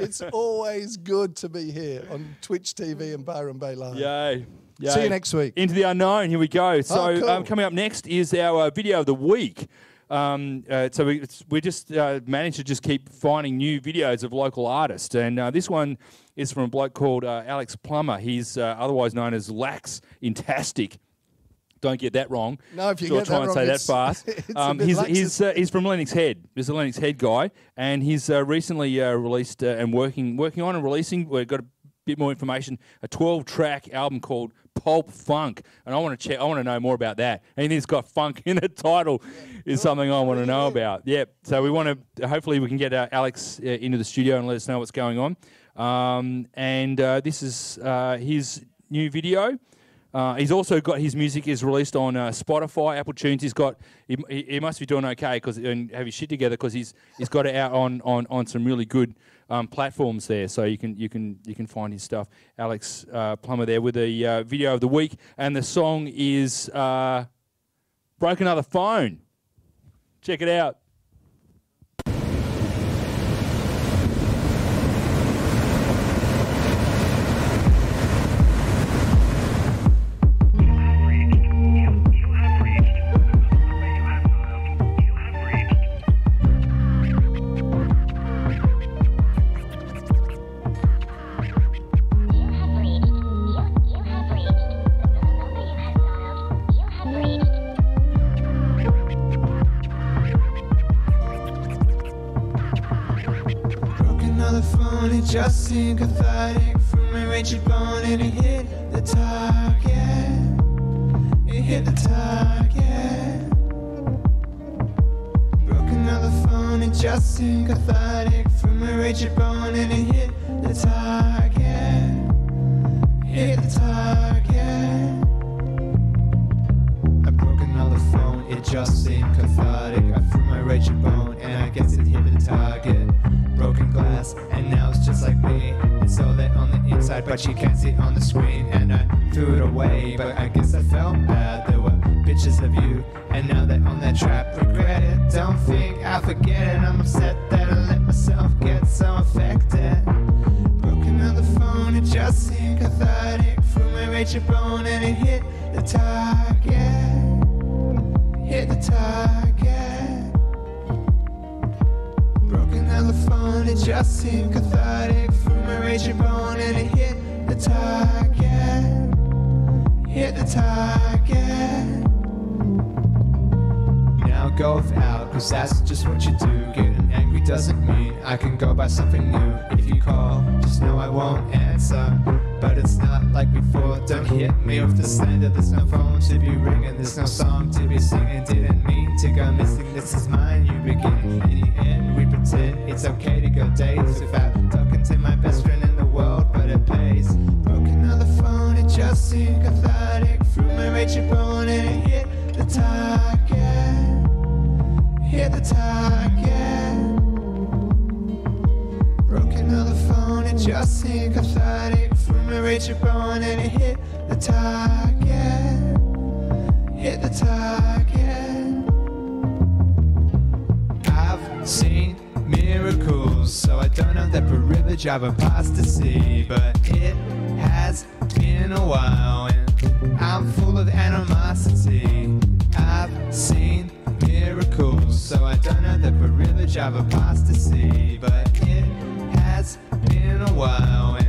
it's always good to be here on Twitch TV and Byron Bay Live. Yay. Yay. See you next week. Into the unknown. Here we go. So Oh, cool. um, coming up next is our uh, video of the week. Um, uh, so we, it's, we just uh, managed to just keep finding new videos of local artists, and uh, this one is from a bloke called uh, Alex Plummer. He's uh, otherwise known as Lax Intastic. Don't get that wrong. No, if you Sure, get try that and wrong, say that fast. um, he's he's, uh, he's from Lennox Head. He's a Lennox Head guy, and he's uh, recently uh, released uh, and working working on and releasing. We've got a bit more information. A 12 track album called Pulp Funk, and I want to check. I want to know more about that. Anything that's got funk in the title is something I want to know about. Yep. So we want to. Hopefully, we can get uh, Alex uh, into the studio and let us know what's going on. Um, and uh, this is uh, his new video. Uh, he's also got his music is released on uh, Spotify, Apple Tunes. He's got he, he must be doing okay because and have his shit together because he's he's got it out on on, on some really good um, platforms there. So you can you can you can find his stuff. Alex uh, Plummer there with the uh, video of the week, and the song is uh, "Broke Another Phone." Check it out. Broke another phone, it just seemed cathartic From a rigid bone and it hit the target. It hit the target. Broke another phone, it just seemed cathartic From a rigid bone and it hit the target. Hit the target. I broke another phone, it just seemed cathartic. I threw my rigid bone, and I guess it hit the target. Broken and now it's just like me. It's all there on the inside, but you can't see on the screen. And I threw it away, but I guess I felt bad. There were pictures of you, and now they're on that trap. Regret it, don't think I forget it. I'm upset that I let myself get so affected. Broke another phone, it just seemed cathartic. Threw my rigid bone, and it hit the target hit the target. Just seemed cathartic. Threw my raging bone and it hit the target. Hit the target. Now go out, cause that's just what you do. Getting angry doesn't mean I can go buy something new. If you call, just know I won't answer. But it's not like before, don't hit me with the slander. There's no phone to be ringing, there's no song to be singing. Didn't mean to go missing, this is mine, you begin. In the end, we pretend it's okay go days without talking to my best friend in the world, but it pays. Broke another phone, it just seemed cathartic. Threw my raging bone and it hit the target. Hit the target. Broke another phone, it just seemed cathartic. Threw my raging bone and it hit the target. Hit the target. I've seen miracles, so I don't know the privilege of a past to see, but it has been a while and I'm full of animosity. I've seen miracles, so I don't know the privilege of a past to see, but it has been a while.